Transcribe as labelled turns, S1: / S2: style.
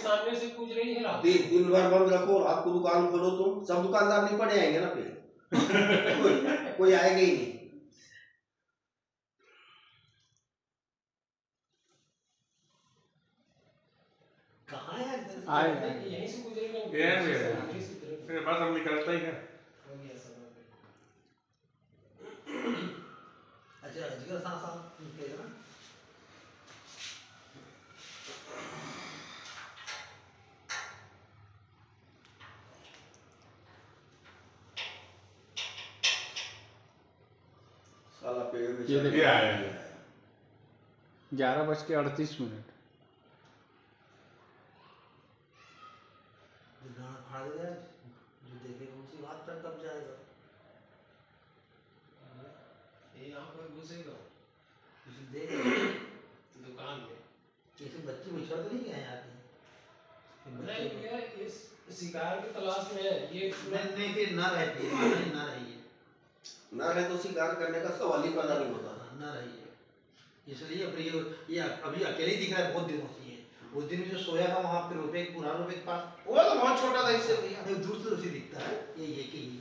S1: सामने से पूछ रही है रात
S2: दिन दिन भर बंद रखो रात को दुकान खोलो तुम। सब दुकानदार नहीं पड़े आएँगे ना फिर? कोई कोई आएगा ही नहीं।
S3: कहाँ है
S4: आए।
S1: यहीं से गुजरेगा
S5: है। फिर बस हम निकलता ही है।
S3: अच्छा सांस
S2: साला पेड़ में
S4: ये देखो। ग्यारह बज के अड़तीस मिनट।
S3: जो गाना फाड़ देगा जो देखेगा उसी हाथ पर कब जाएगा?
S1: ये यहाँ पर घुसेगा?
S3: किसी देगा
S1: दुकान में।
S3: किसी बच्चे बिछड़ तो नहीं गए कि
S1: नहीं
S3: बच्चे
S1: भैया इस शिकार की तलाश में है। ये
S3: नहीं नहीं ना रहती है नहीं, ना रही है
S2: ना रहे तो स्वीकार करने का सवाल ही पैदा नहीं होता।
S3: था ना रही है इसलिए फिर ये ये अभी अकेले ही दिख रहा है बहुत दिनों से ये। उस दिन जो सोया था वहाँ पे रुपए पुराने रुपए के पास
S2: वो तो बहुत छोटा था इससे भैया
S3: दूर से उसे दिखता है। ये ये कि बहुत